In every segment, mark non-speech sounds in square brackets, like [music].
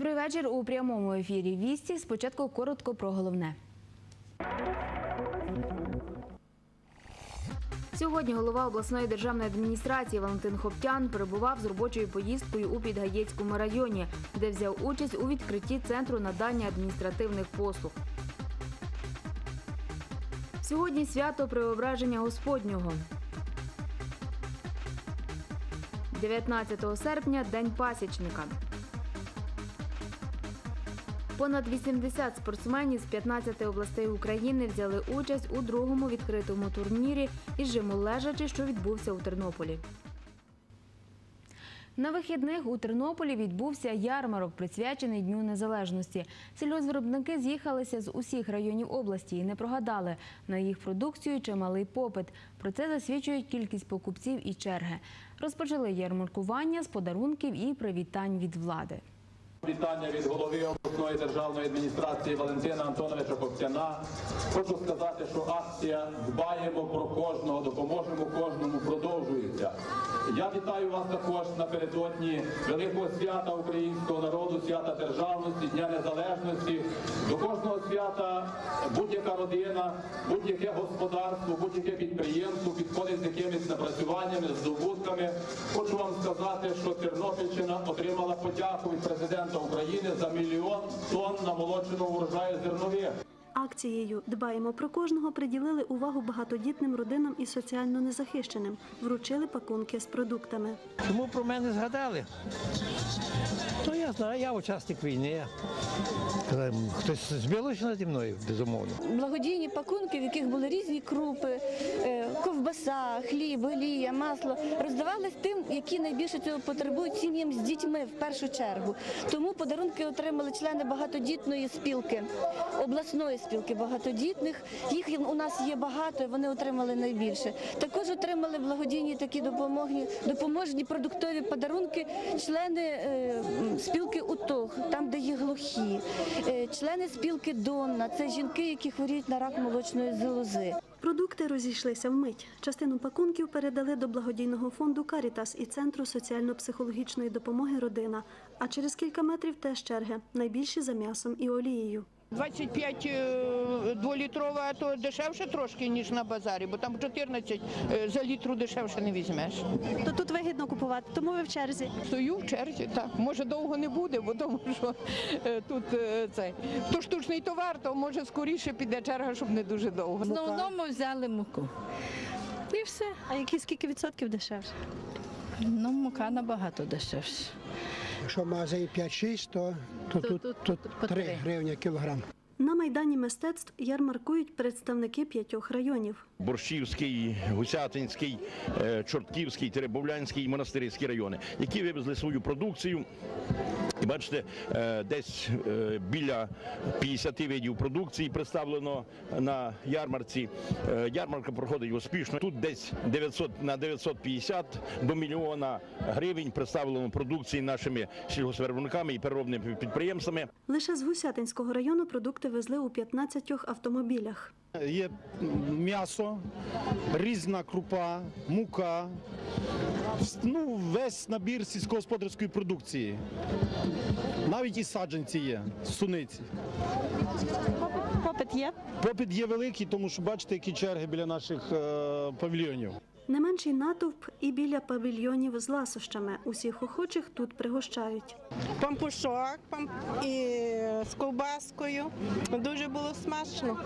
Добрий вечір у прямому ефірі. Вісті. Спочатку коротко про головне. Сьогодні голова обласної державної адміністрації Валентин Хоптян перебував з робочою поїздкою у Підгаєцькому районі, де взяв участь у відкритті центру надання адміністративних послуг. Сьогодні свято Преображення Господнього. 19 серпня День пасічника. Понад 80 спортсменів з 15 областей України взяли участь у другому відкритому турнірі із жиму лежачи, що відбувся у Тернополі. На вихідних у Тернополі відбувся ярмарок, присвячений Дню Незалежності. Сільгоспвиробники з'їхалися з усіх районів області і не прогадали на їх продукцію чималий попит. Про це засвідчують кількість покупців і черги. Розпочали ярмаркування з подарунків і привітань від влади. Вітання від голови обласної державної адміністрації Валентина Антоновича Коптяна. Хочу сказати, що акція Дбаємо про кожного, допоможемо кожному продовжується. Я вітаю вас також напередодні великого свята українського народу, свята державності, Дня Незалежності. До кожного свята будь-яка родина, будь-яке господарство, будь-яке підприємство підходить з якимись напрацюваннями, здобутками. Хочу вам сказати, що Тернопільщина отримала подяку від президента України за мільйон тонн намолоченого урожаю зернових. Акцією Дбаємо про кожного приділили увагу багатодітним родинам і соціально незахищеним. Вручили пакунки з продуктами. Чому про мене згадали? То я знаю, я учасник війни. Хтось збилося наді мною, безумовно. благодійні пакунки, в яких були різні крупи, е, ковбаса, хліб, олія, масло, роздавались тим, які найбільше цього потребують сім'ям з дітьми в першу чергу. Тому подарунки отримали члени багатодітної спілки, обласної спілки багатодітних. Їх у нас є багато, вони отримали найбільше. Також отримали благодійні такі допомоги, допоможні продуктові подарунки члени е, спілки УТОГ, там, де є глухі, е, члени спілки Донна, це жінки, які хворіють на рак молочної залози. Продукти розійшлися вмить. Частину пакунків передали до благодійного фонду Карітас і центру соціально-психологічної допомоги Родина. А через кілька метрів теж черги, найбільші за м'ясом і олією. 25 е, дволітрова, то дешевше трошки, ніж на базарі, бо там 14 е, за літру дешевше не візьмеш. То тут вигідно купувати, тому ви в черзі. Стою в черзі, так. Може довго не буде, бо тому що е, тут е, цей. То штучний товар, то може скоріше піде черга, щоб не дуже довго. В основному взяли муку. І все. А які скільки відсотків дешевше? Ну, мука набагато дешевше. Якщо в магазині 5-6, то, то, То тут, тут тут, 3 три. гривні кілограм. На майдані мистецтв ярмаркують представники п'ятьох районів. Борщівський, Гусятинський, е, Чортківський, Теребовлянський і Монастирський райони, які вивезли свою продукцію. І бачите, е, десь е, біля 50 видів продукції представлено на ярмарці. Ярмарка проходить успішно. Тут десь 900 на 950 до мільйона гривень представлено продукції нашими сільгоспвиробниками і переробними підприємствами. Лише з Гусятинського району продукти везли у 15 автомобілях. Є м'ясо, різна крупа, мука, ну, весь набір сільськогосподарської продукції. Навіть і саджанці є, суниці. Попит є. Попит є великий, тому що бачите, які черги біля наших е, павільйонів. Не менший натовп і біля павільйонів з ласощами. Усіх охочих тут пригощають. пампушок пам- і з ковбаскою. Дуже було смачно.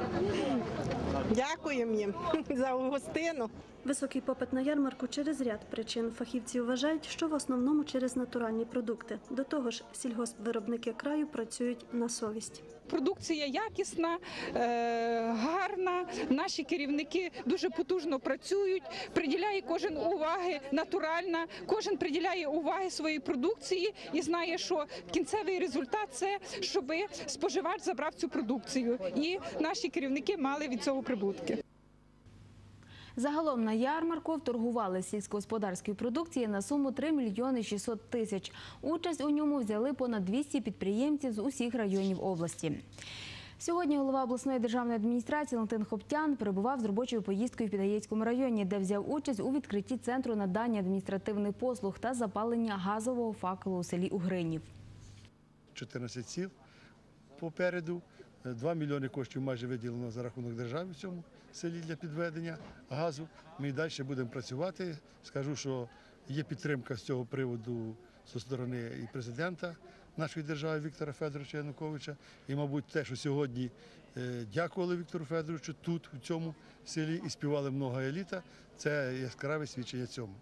Дякуємо їм [laughs] за гостину. Високий попит на ярмарку через ряд причин. Фахівці вважають, що в основному через натуральні продукти. До того ж, сільгоспвиробники краю працюють на совість. Продукція якісна, е, гарна. Наші керівники дуже потужно працюють. Приділяє кожен уваги натуральна. Кожен приділяє уваги своїй продукції і знає, що кінцевий результат це щоб споживач забрав цю продукцію, і наші керівники мали від цього прибутки. Загалом на ярмарку вторгували сільськогосподарської продукції на суму 3 мільйони 600 тисяч. Участь у ньому взяли понад 200 підприємців з усіх районів області. Сьогодні голова обласної державної адміністрації Валентин Хоптян перебував з робочою поїздкою в Підаєцькому районі, де взяв участь у відкритті центру надання адміністративних послуг та запалення газового факелу у селі Угринів. 14 сіл попереду. 2 мільйони коштів майже виділено за рахунок держави в цьому селі для підведення газу. Ми і далі будемо працювати. Скажу, що є підтримка з цього приводу зі сторони і президента нашої держави Віктора Федоровича Януковича. І, мабуть, те, що сьогодні е, дякували Віктору Федоровичу тут, у цьому селі, і співали много еліта, це яскраве свідчення цьому.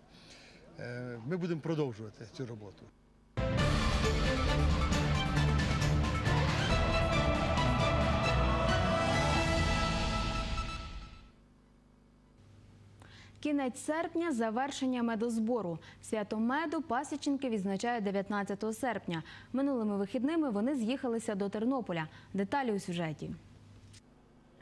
Е, Ми будемо продовжувати цю роботу. Кінець серпня завершення медозбору. Свято меду пасічники відзначають 19 серпня. Минулими вихідними вони з'їхалися до Тернополя. Деталі у сюжеті.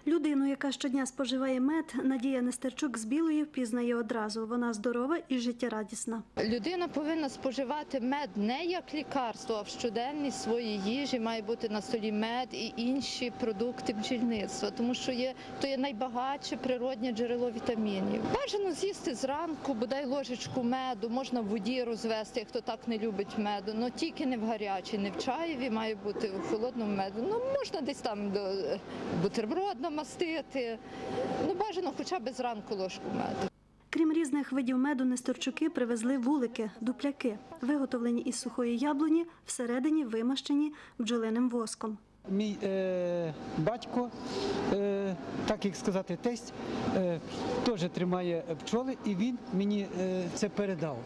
Людину, яка щодня споживає мед, Надія Нестерчук з Білої впізнає одразу. Вона здорова і життєрадісна. Людина повинна споживати мед не як лікарство, а в щоденній своїй їжі має бути на столі мед і інші продукти бджільництва, тому що є то є найбагатше природне джерело вітамінів. Бажано з'їсти зранку, бодай ложечку меду, можна в воді розвести, хто так не любить меду, але тільки не в гарячій, не в чаєві, має бути в холодному меду. Ну можна десь там до бутерброд намастити. Ну бажано хоча б зранку ложку меду. Крім різних видів меду, Несторчуки привезли вулики, дупляки, виготовлені із сухої яблуні, всередині вимащені бджолиним воском. Мій е, батько, е, так як сказати, тесть, е, теж тримає пчоли, і він мені е, це передав.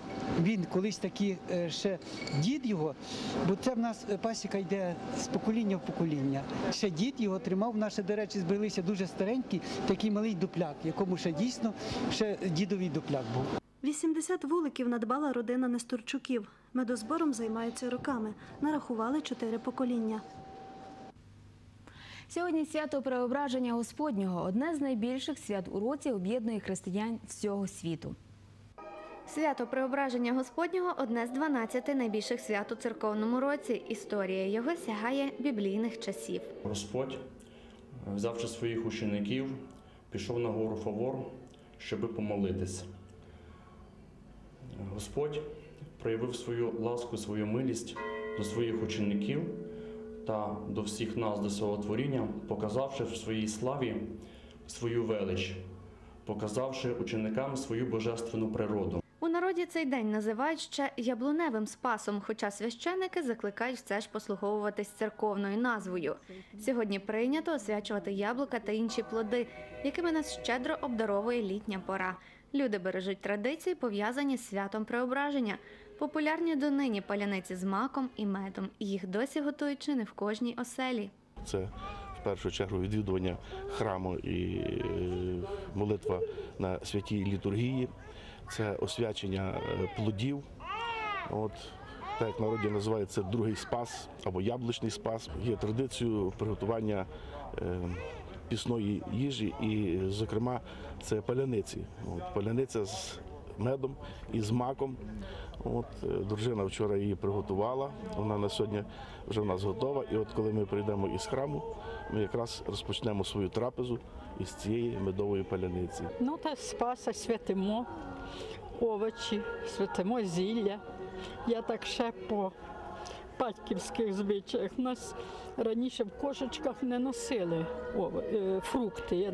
Він колись такий е, ще дід його, бо це в нас пасіка йде з покоління в покоління. Ще дід його тримав. Ще, до речі, збереглися дуже старенький, такий малий дупляк, якому ще дійсно ще дідовий дупляк був. 80 вуликів надбала родина Несторчуків. Медозбором займаються роками. Нарахували чотири покоління. Сьогодні свято Преображення Господнього одне з найбільших свят у році об'єднує християн всього світу. Свято Преображення Господнього одне з 12 найбільших свят у церковному році. Історія його сягає біблійних часів. Господь, взявши своїх учеників, пішов на гору Фавор, щоби помолитися. Господь проявив свою ласку, свою милість до своїх учеників та до всіх нас, до свого творіння, показавши в своїй славі свою велич, показавши ученикам свою божественну природу. У народі цей день називають ще яблуневим спасом, хоча священики закликають все ж послуговуватись церковною назвою. Сьогодні прийнято освячувати яблука та інші плоди, якими нас щедро обдаровує літня пора. Люди бережуть традиції, пов'язані з святом преображення. Популярні донині паляниці з маком і медом. Їх досі готують чи не в кожній оселі. Це в першу чергу відвідування храму і е, молитва на святій літургії, це освячення е, плодів. От, так як народі називається другий спас або яблучний спас. Є традицією приготування е, пісної їжі, і, зокрема, це паляниці. От, паляниця з медом і з маком. От, е, дружина вчора її приготувала, вона на сьогодні вже в нас готова. І от коли ми прийдемо із храму, ми якраз розпочнемо свою трапезу із цієї медової паляниці. Ну та спаса святимо овочі, святимо зілля. Я так ще по батьківських звичаях. У нас раніше в кошечках не носили ово- е, фрукти. Я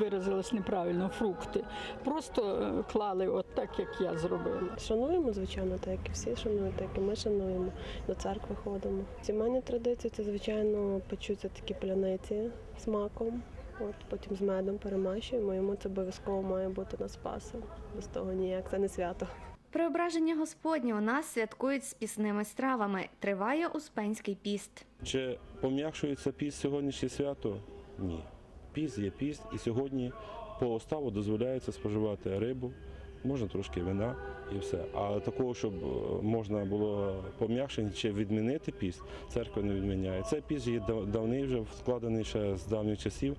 виразилась неправильно, фрукти. Просто е, клали от так, як я зробила. Шануємо, звичайно, так як і всі шанують, так і ми шануємо. До церкви ходимо. Сімейні традиції це, звичайно, печуться такі пляниці з маком. От потім з медом перемащуємо. Йому це обов'язково має бути на спасу. Без того ніяк. Це не свято. Преображення Господнє у нас святкують з пісними стравами. Триває Успенський піст. Чи пом'якшується піст сьогоднішнє свято? Ні. Піст є піст, і сьогодні по уставу дозволяється споживати рибу, можна трошки вина і все. А такого, щоб е, можна було пом'якшити чи відмінити піст, церква не відміняє. Цей піст є дав- давний вже складений ще з давніх часів.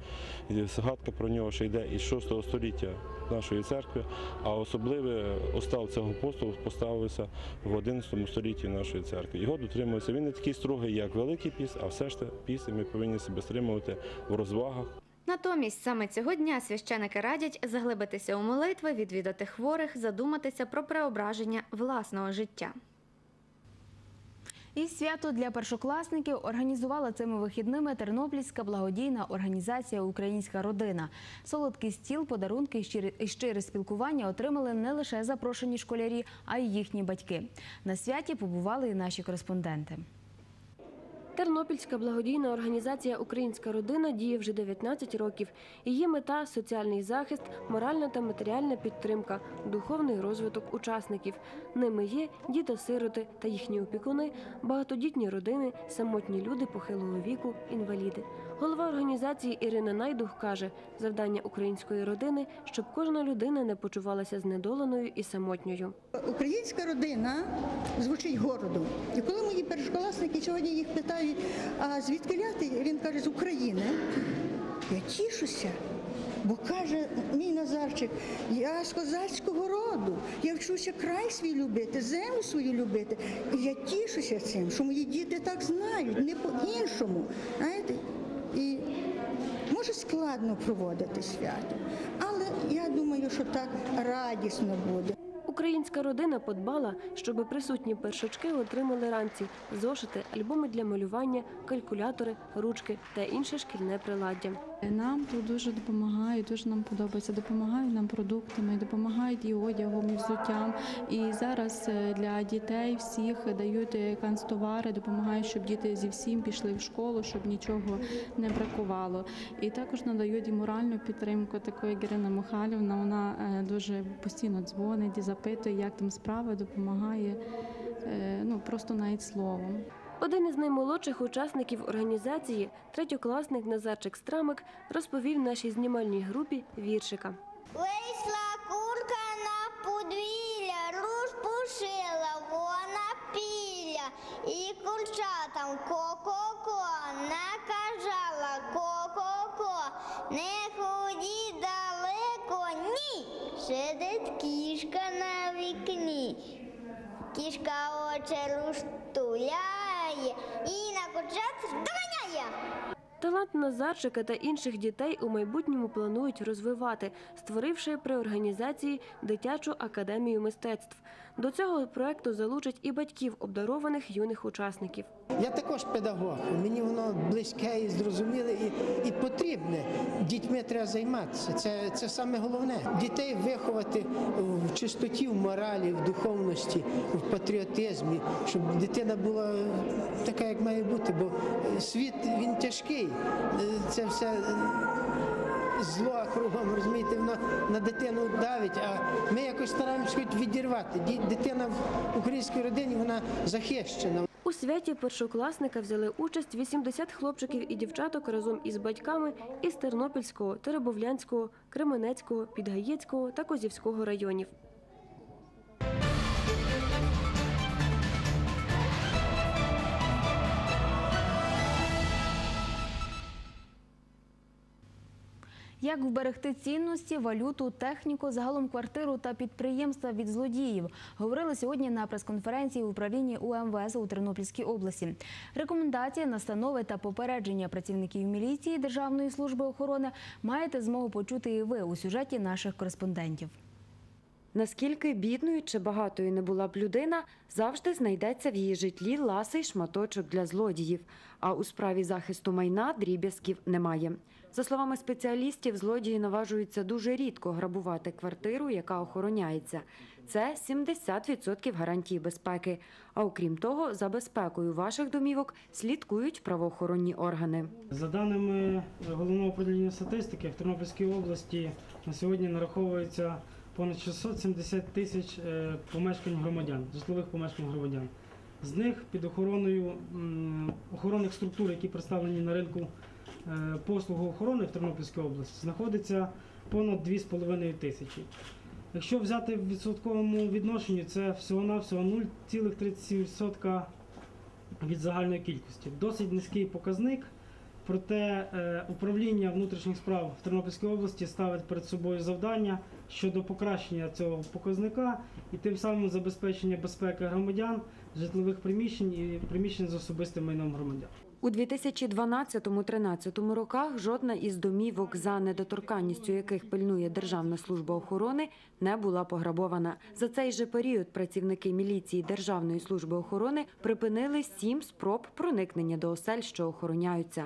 Згадка про нього ще йде із 6 століття нашої церкви, а особливий устав цього посту поставився в 11 столітті нашої церкви. Його дотримується. Він не такий строгий, як Великий піст, а все ж таки піст, ми повинні себе стримувати в розвагах. Натомість саме цього дня священики радять заглибитися у молитви, відвідати хворих, задуматися про преображення власного життя. І свято для першокласників організувала цими вихідними Тернопільська благодійна організація Українська родина. Солодкий стіл, подарунки і щире- спілкування отримали не лише запрошені школярі, а й їхні батьки. На святі побували і наші кореспонденти. Тернопільська благодійна організація Українська родина діє вже 19 років. Її мета соціальний захист, моральна та матеріальна підтримка, духовний розвиток учасників. Ними є діти-сироти та їхні опікуни, багатодітні родини, самотні люди похилого віку, інваліди. Голова організації Ірина Найдух каже, завдання української родини, щоб кожна людина не почувалася знедоленою і самотньою. Українська родина звучить городом. І коли мої першокласники сьогодні їх питають, а звідки ляти? Він каже, з України. Я тішуся. Бо каже мій Назарчик, я з козацького роду, я вчуся край свій любити, землю свою любити. І я тішуся цим, що мої діти так знають, не по-іншому. І може складно проводити свято, але я думаю, що так радісно буде. Українська родина подбала, щоб присутні першачки отримали ранці зошити, альбоми для малювання, калькулятори, ручки та інше шкільне приладдя. Нам тут дуже допомагають, дуже нам подобається. Допомагають нам продуктами, допомагають і одягом, і взуттям. І зараз е, для дітей всіх дають е, канцтовари, допомагають, щоб діти зі всім пішли в школу, щоб нічого не бракувало. І також надають і моральну підтримку, таку як Ірина Михайлівна. Вона е, дуже постійно дзвонить і запитує, як там справи, допомагає. е, Ну просто навіть словом. Один із наймолодших учасників організації, третьокласник Назарчик Страмик, розповів нашій знімальній групі віршика. Талант Назарчика та інших дітей у майбутньому планують розвивати, створивши при організації дитячу академію мистецтв. До цього проекту залучать і батьків обдарованих юних учасників. Я також педагог. Мені воно близьке і зрозуміле і, і потрібне. Дітьми треба займатися. Це, це саме головне. Дітей виховати в чистоті, в моралі, в духовності, в патріотизмі, щоб дитина була така, як має бути. Бо світ він тяжкий. Це все. Зло кругом, розумієте, воно на дитину давить, а ми якось стараємося хоч відірвати. Ді- Дитина в українській родині вона захищена. У святі першокласника взяли участь 80 хлопчиків і дівчаток разом із батьками із Тернопільського, Теребовлянського, Кременецького, Підгаєцького та Козівського районів. Як вберегти цінності, валюту, техніку, загалом квартиру та підприємства від злодіїв, говорили сьогодні на прес-конференції в управлінні УМВС у Тернопільській області. Рекомендації, настанови та попередження працівників міліції Державної служби охорони маєте змогу почути і ви у сюжеті наших кореспондентів. Наскільки бідною чи багатою не була б людина, завжди знайдеться в її житлі ласий шматочок для злодіїв. А у справі захисту майна дріб'язків немає. За словами спеціалістів, злодії наважуються дуже рідко грабувати квартиру, яка охороняється. Це 70% гарантії безпеки. А окрім того, за безпекою ваших домівок слідкують правоохоронні органи. За даними головного управління статистики, в Тернопільській області на сьогодні нараховується понад 670 тисяч е, помешкань громадян, житлових помешкань громадян. З них під охороною охоронних структур, які представлені на ринку е, послуг охорони в Тернопільській області, знаходиться понад 2,5 тисячі. Якщо взяти в відсотковому відношенні, це всього-навсього 0,37% від загальної кількості. Досить низький показник. Проте е, управління внутрішніх справ в Тернопільській області ставить перед собою завдання щодо покращення цього показника і тим самим забезпечення безпеки громадян, житлових приміщень і приміщень з особистим майном громадян. У 2012-13 роках жодна із домівок, за недоторканністю яких пильнує Державна служба охорони, не була пограбована. За цей же період працівники міліції Державної служби охорони припинили сім спроб проникнення до осель, що охороняються.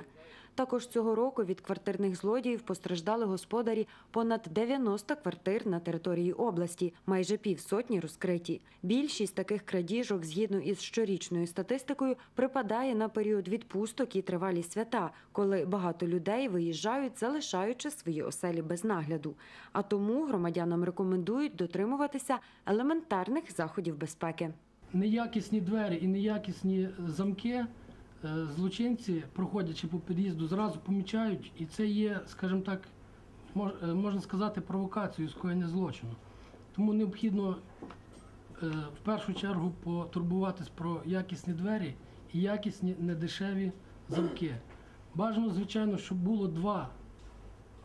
Також цього року від квартирних злодіїв постраждали господарі понад 90 квартир на території області, майже півсотні розкриті. Більшість таких крадіжок, згідно із щорічною статистикою, припадає на період відпусток і тривалі свята, коли багато людей виїжджають, залишаючи свої оселі без нагляду. А тому громадянам рекомендують дотримуватися елементарних заходів безпеки. неякісні двері і неякісні замки злочинці, проходячи по під'їзду, зразу помічають, і це є, скажімо так, е, можна сказати, провокацією скоєння злочину. Тому необхідно е, в першу чергу потурбуватись про якісні двері і якісні недешеві замки. Бажано, звичайно, щоб було два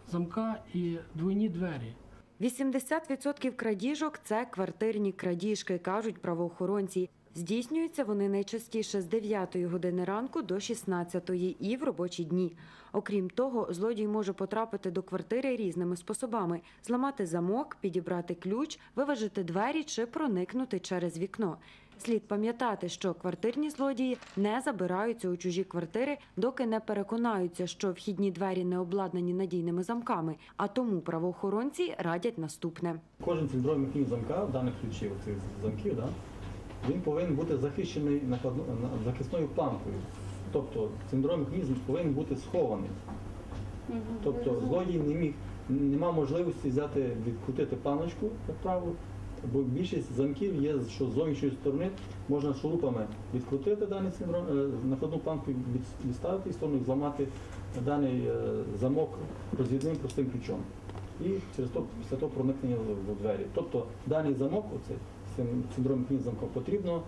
замка і двойні двері. 80% крадіжок це квартирні крадіжки, кажуть правоохоронці. Здійснюються вони найчастіше з 9 години ранку до 16 і в робочі дні. Окрім того, злодій може потрапити до квартири різними способами: зламати замок, підібрати ключ, виважити двері чи проникнути через вікно. Слід пам'ятати, що квартирні злодії не забираються у чужі квартири, доки не переконаються, що вхідні двері не обладнані надійними замками. А тому правоохоронці радять наступне. Кожен центровий механізм замка даних ключів, цих замків, да, він повинен бути захищений захисною планкою. Тобто центровий механізм повинен бути схований. Тобто злодій не міг, не мав можливості взяти, відкрутити планочку, як правило, бо більшість замків є, що з зовнішньої сторони можна шурупами відкрутити даний центро, е, накладну планку, відставити і сторону зламати даний е, замок розвідним простим ключом. І через то після того проникнення в- двері. Тобто даний замок, оцей цим центровим механізмом потрібно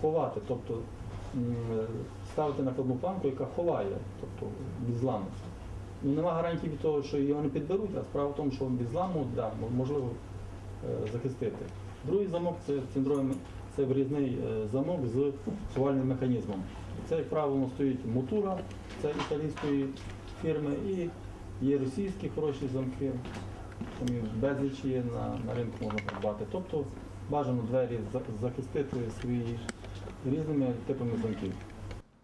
ховати, тобто ставити накладну планку, яка ховає, тобто від зламу. Ну, нема гарантії від того, що його не підберуть, а справа в тому, що від зламу да, можливо е, захистити. Другий замок це центровий, це врізний е, замок з сувальним механізмом. Це, як правило, стоїть мотура, це італійської фірми, і є російські хороші замки, там безліч є на, на ринку можна придбати. Тобто бажано двері захистити свої різними типами замків.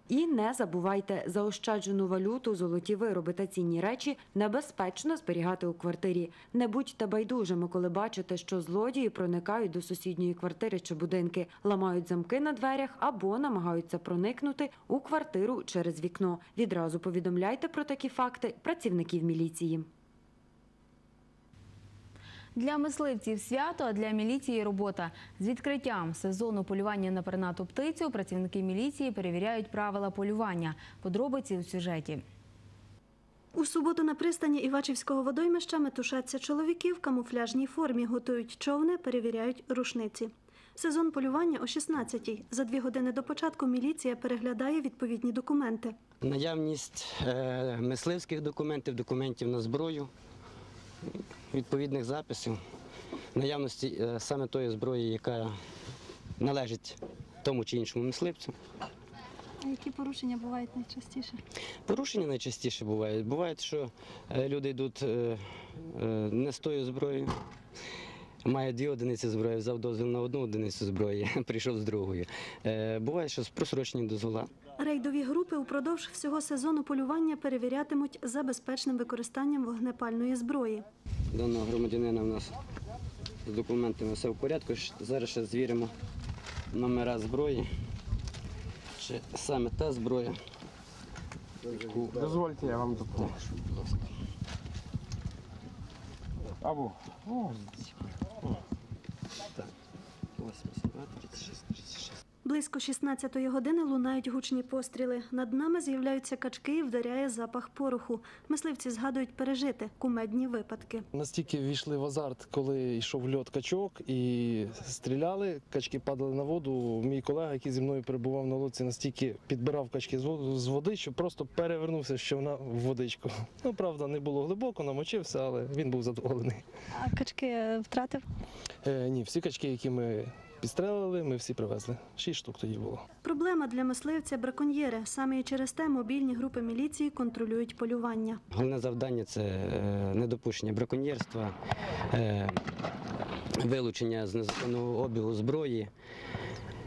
І не забувайте, заощаджену валюту, золоті вироби та цінні речі небезпечно зберігати у квартирі. Не будьте байдужими, коли бачите, що злодії проникають до сусідньої квартири чи будинки, ламають замки на дверях або намагаються проникнути у квартиру через вікно. Відразу повідомляйте про такі факти працівників міліції. Для мисливців свято, а для міліції робота. З відкриттям сезону полювання на пернату птицю працівники міліції перевіряють правила полювання. Подробиці у сюжеті. У суботу на пристані Івачівського водоймища метушаться чоловіки в камуфляжній формі, готують човни, перевіряють рушниці. Сезон полювання о 16-й. За дві години до початку міліція переглядає відповідні документи. Наявність е, мисливських документів, документів на зброю, відповідних записів, наявності е, саме тої зброї, яка належить тому чи іншому мисливцю. А які порушення бувають найчастіше? Порушення найчастіше бувають. Буває, що е, люди йдуть е, не з тою зброєю. Має дві одиниці зброї, взяв дозвіл на одну одиницю зброї, [laughs] прийшов з другою. Е, Буває, що з просрочені дозвола. Рейдові групи упродовж всього сезону полювання перевірятимуть за безпечним використанням вогнепальної зброї. Даного громадянина у нас з документами все в порядку. Зараз ще звіримо номера зброї. Чи саме та зброя. Дозвольте, я вам допоможу. Будь ласка. Або. О, Так. 82, 36, 36. Близько 16-ї години лунають гучні постріли. Над нами з'являються качки і вдаряє запах пороху. Мисливці згадують пережити кумедні випадки. Настільки ввійшли в азарт, коли йшов льот качок і стріляли, качки падали на воду. Мій колега, який зі мною перебував на лодці, настільки підбирав качки з води, що просто перевернувся з човна в водичку. Ну, правда, не було глибоко, намочився, але він був задоволений. А качки втратив? Е, ні, всі качки, які ми підстрелили, ми всі привезли. Шість штук тоді було. Проблема для мисливця браконьєри. Саме і через те мобільні групи міліції контролюють полювання. Головне завдання це е, недопущення браконьєрства, е, вилучення з незаконного обігу зброї.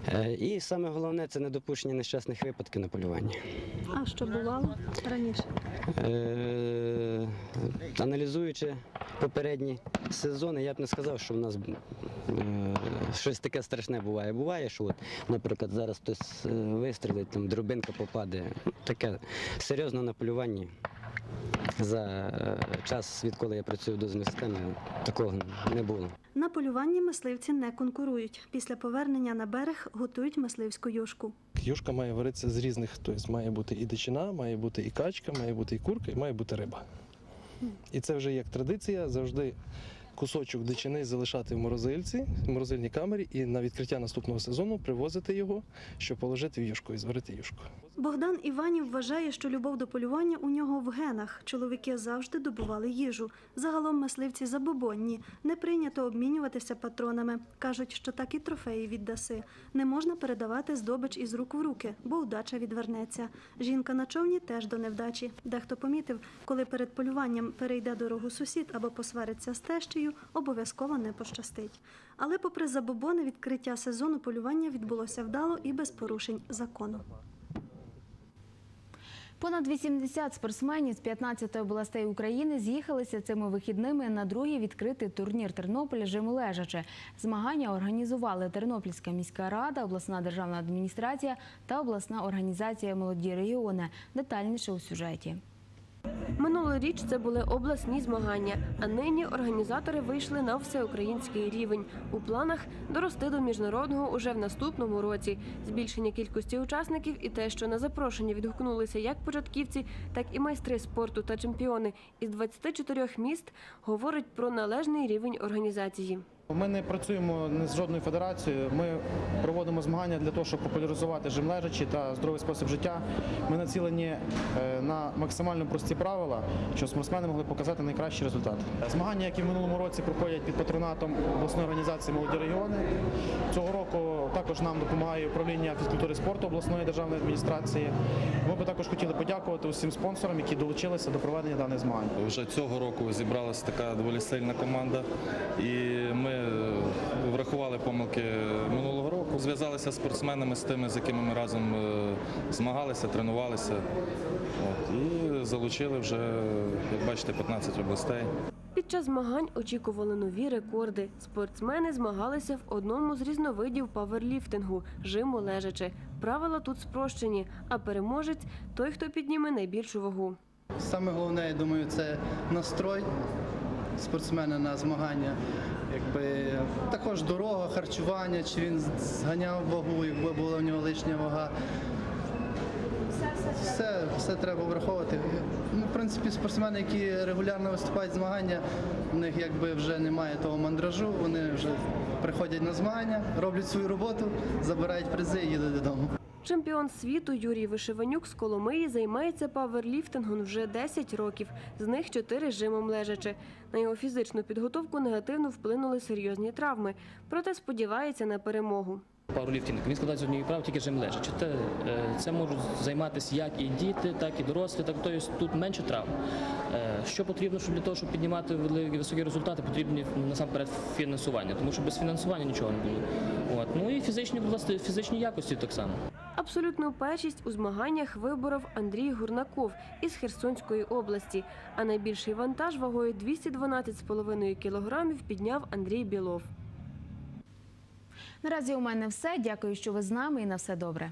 Е, І саме головне це недопущення нещасних випадків на полюванні. А що бувало раніше? Е, Аналізуючи попередні сезони, я б не сказав, що в нас е, щось таке страшне буває. Буває, що, от, наприклад, зараз хтось е, вистрілить, там дробинка попаде. Таке серйозно на полюванні. За е, час, відколи я працюю в дозвільній системі, такого не було. На полюванні мисливці не конкурують. Після повернення на берег готують мисливську юшку. Юшка має варитися з різних, тобто має бути і дичина, має бути і качка, має бути і курка, і має бути риба. І це вже як традиція завжди кусочок дичини залишати в морозильці, в морозильній камері, і на відкриття наступного сезону привозити його, щоб положити в юшку і зварити юшку. Богдан Іванів вважає, що любов до полювання у нього в генах. Чоловіки завжди добували їжу. Загалом мисливці забобонні. Не прийнято обмінюватися патронами. Кажуть, що так і трофеї віддаси. Не можна передавати здобич із рук в руки, бо удача відвернеться. Жінка на човні теж до невдачі. Дехто помітив, коли перед полюванням перейде дорогу сусід або посвариться з тещею, обов'язково не пощастить. Але, попри забобони, відкриття сезону полювання відбулося вдало і без порушень закону. Понад 80 спортсменів з 15 областей України з'їхалися цими вихідними на другий відкритий турнір Тернополя жиму лежаче. Змагання організували Тернопільська міська рада, обласна державна адміністрація та обласна організація молоді регіони. Детальніше у сюжеті. Минулоріч це були обласні змагання, а нині організатори вийшли на всеукраїнський рівень. У планах дорости до міжнародного уже в наступному році. Збільшення кількості учасників і те, що на запрошення відгукнулися як початківці, так і майстри спорту та чемпіони із 24 міст, говорить про належний рівень організації. Ми не працюємо ні з жодною федерацією. Ми проводимо змагання для того, щоб популяризувати жим лежачі та здоровий спосіб життя. Ми націлені е, на максимально прості правила, щоб спортсмени могли показати найкращий результат. Змагання, які в минулому році проходять під патронатом обласної організації молоді регіони. Цього року також нам допомагає управління фізкультури спорту обласної державної адміністрації. Ми би також хотіли подякувати усім спонсорам, які долучилися до проведення даних змагань. Вже цього року зібралася така доволі сильна команда, і ми врахували помилки минулого року. Зв'язалися з спортсменами з тими, з якими ми разом е, змагалися, тренувалися. От, і залучили вже, як бачите, 15 областей. Під час змагань очікували нові рекорди. Спортсмени змагалися в одному з різновидів паверліфтингу жиму лежачи. Правила тут спрощені, а переможець той, хто підніме найбільшу вагу. Саме головне, я думаю, це настрой спортсмена на змагання. Якби також дорога, харчування, чи він зганяв вагу, якби була в нього лишня вага. Все, все треба враховувати. Ну, в принципі, спортсмени, які регулярно виступають змагання, у них якби вже немає того мандражу, вони вже приходять на змагання, роблять свою роботу, забирають призи і їдуть додому. Чемпіон світу Юрій Вишиванюк з Коломиї займається паверліфтингом вже 10 років, з них 4 жимом лежачи. На його фізичну підготовку негативно вплинули серйозні травми, проте сподівається на перемогу. Пауерліфтинг, він складається з однієї прав, тільки жим лежачи. Це, е, це можуть займатися як і діти, так і дорослі, так тобто тут менше травм. Е, Що потрібно, щоб для того, щоб піднімати високі результати, потрібні насамперед фінансування, тому що без фінансування нічого не було. От. Ну і фізичні, власне, фізичні якості так само. Абсолютну першість у змаганнях виборов Андрій Гурнаков із Херсонської області. А найбільший вантаж вагою 212,5 кілограмів підняв Андрій Білов. Наразі у мене все. Дякую, що ви з нами і на все добре.